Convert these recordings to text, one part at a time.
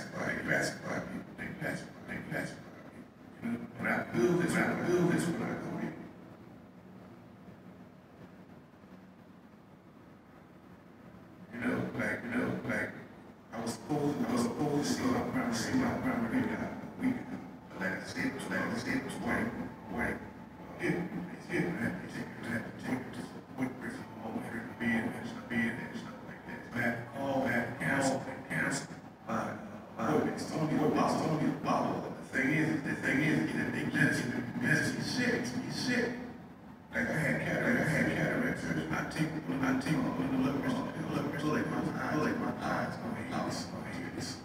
pacify people, they pacify, they pacify people. You know, when I build this, when I build this, when I go in. You know, like, you know, like, I was supposed, I was supposed to see my primary, see my primary guy a week ago. But like I said, like I said, it was white, white. Hit, hit, man, take it, take it, take it, just quick, bring it home, here, be in there, stuff, be in there, stuff like that. Bad call, bad cancel, bad cancel. But, but, it's only, it's only a bottle. The thing is, the thing is, that they just, just, he's sick. Like I had cataract, I had cataract surgery. I take, when I take, when I look, look, look, like my eyes, like my eyes, my house, my head is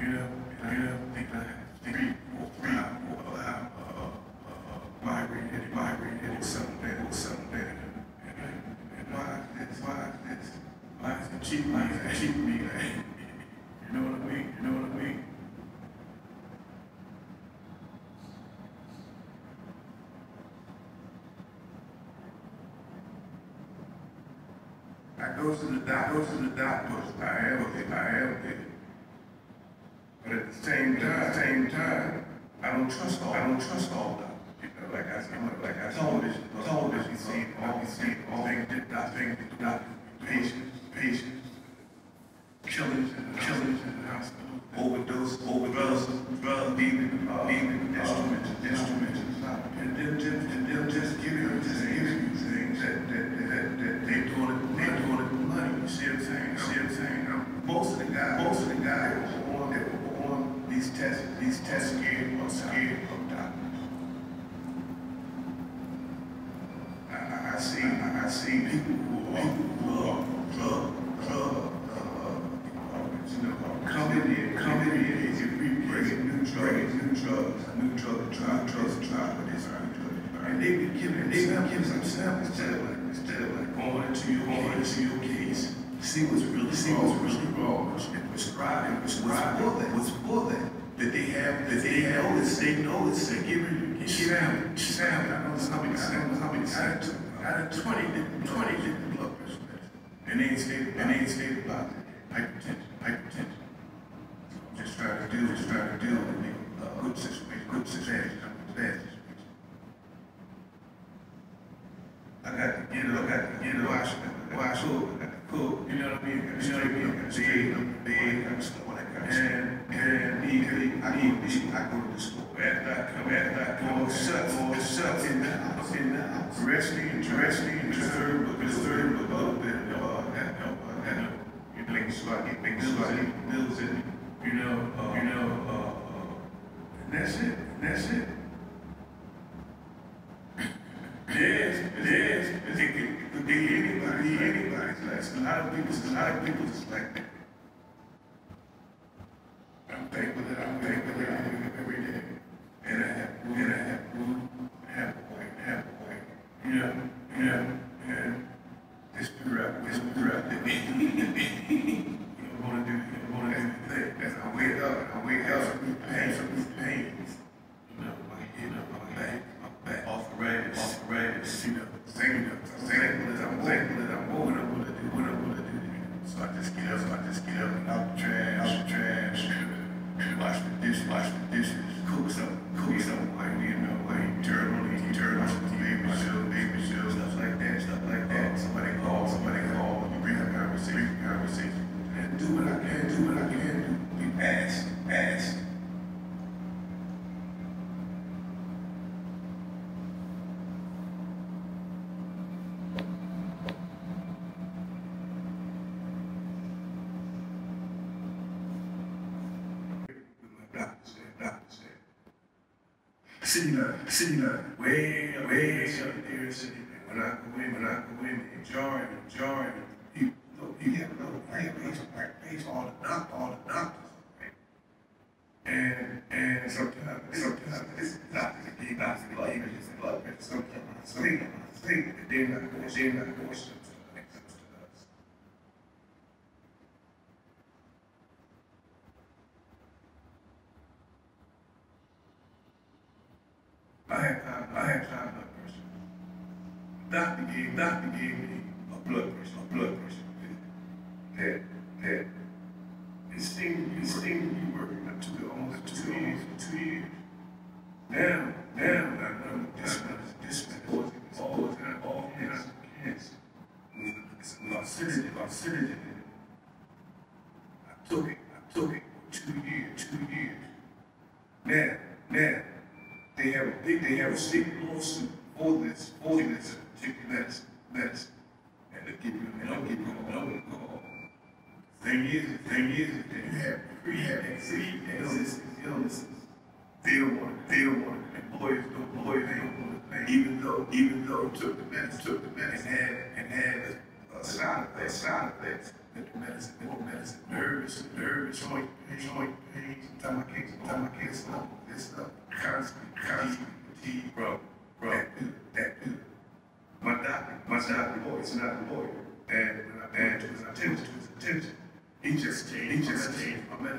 You know, you know, think I three, four, three, four, five, uh, uh, migraine headache, something something and why is this, why is this, why is it cheap, why is it cheap me, like, you know what I mean, you know what I mean? Go to the go to the doctors, I advocate, I advocate. But at the same time, same time, I don't trust all, I don't trust all doctors. You know, like I said, like I told this, you see, all see, all that doctors, things that doctors, patients, patients, killings, killings in the hospital, overdose, overdose, drug dealing, uh, dealing, instruments, instruments, and they'll just, and they'll just give you, just give you things that, that, that, that they doing it, they doing it for money. You see what I'm saying? You see what I'm saying? Now, most of the guys, most of the guys that were on, that were on these tests, these tests scared, are of doctors. I, see, I, see people who are, who are drug, drug, you know, come in come in if we bring new drugs, new drugs, new drug, drug, drugs, drugs, it's. And they be giving, they be giving themselves instead of like, instead of like going into your, going into your case, see what's really, see what's really wrong, and prescribe, and prescribe for that, what's for that, that they have, that they know it's, they know it's, giving you, get out, get out, I know how many, I know how many, out of, out of twenty, twenty different blood pressure. And they ain't stayed, and they ain't stayed about it, hypertension, hypertension. Just trying to do, just trying to do with the, uh, good situation, good situation, bad situation. I got to get up, I got to get up, wash, wash up, I got to cook, you know what I mean? You know what I mean? I got to bathe, I'm bed, I'm stuff like that. And, and legally, I need, I go to school. After I come, after I come, shut, or shut in the house, in the house. Resting, resting, disturb, disturb a little bit, uh, that, uh, that, you know, make sure I get, make sure I get bills in, you know, uh, you know, uh, uh, and that's it, that's it. Yes, yes, it could, be anybody, anybody. It's like, a lot of people, a lot of people just like that. Thankful that I'm thankful that I'm every day. And I and I have a a. You know, you know, and throughout, throughout the day. You wanna do, you wanna do. As I wake up, I wake up, pains. You know, my, know, my back, my back, you know, I'm thankful that I'm I'm do I'm do. So I just get up, so I just get up and Sitting up, sitting up, way, way up there, sitting there. When I go in, when I go in, and jarring, you, look, you have no right face, right face, all the doctor, all the doctors. And, and sometimes, sometimes it's doctors that give doctors blood pressure, and blood pressure, sometimes I sleep, I sleep, and then I go, then I go, sometimes it comes to us. I had high, I had high blood pressure. Doctor gave, doctor gave me a blood pressure, a blood pressure. That, that, It seemed, it seemed to be working. I took it almost two years, two years. Now, now, I know this is this one all the time, all of cancer. It's carcinogen, carcinogen. I took it, I took it two years, two years. Now, now, they have a big, they have a state lawsuit for this, for this particular medicine, medicine. And they give you, and I'll give you a number call. Thing is, thing is, that you have pre-existing illnesses, illnesses. They don't want, they don't want, employers don't, employers don't want to pay, even though, even though took the medicine, took the medicine, and had, and had a, a side effect, side effects. The medicine, that medicine, nervous, nervous, joint, joint pain, sometimes I can't, sometimes I can't stop this stuff, constant, constant fatigue, bro, bro, that dude, that dude. My doctor, my doctor, boy, it's not lawyer, and when I, and when I attended to his attention, he just changed, he just changed my medicine.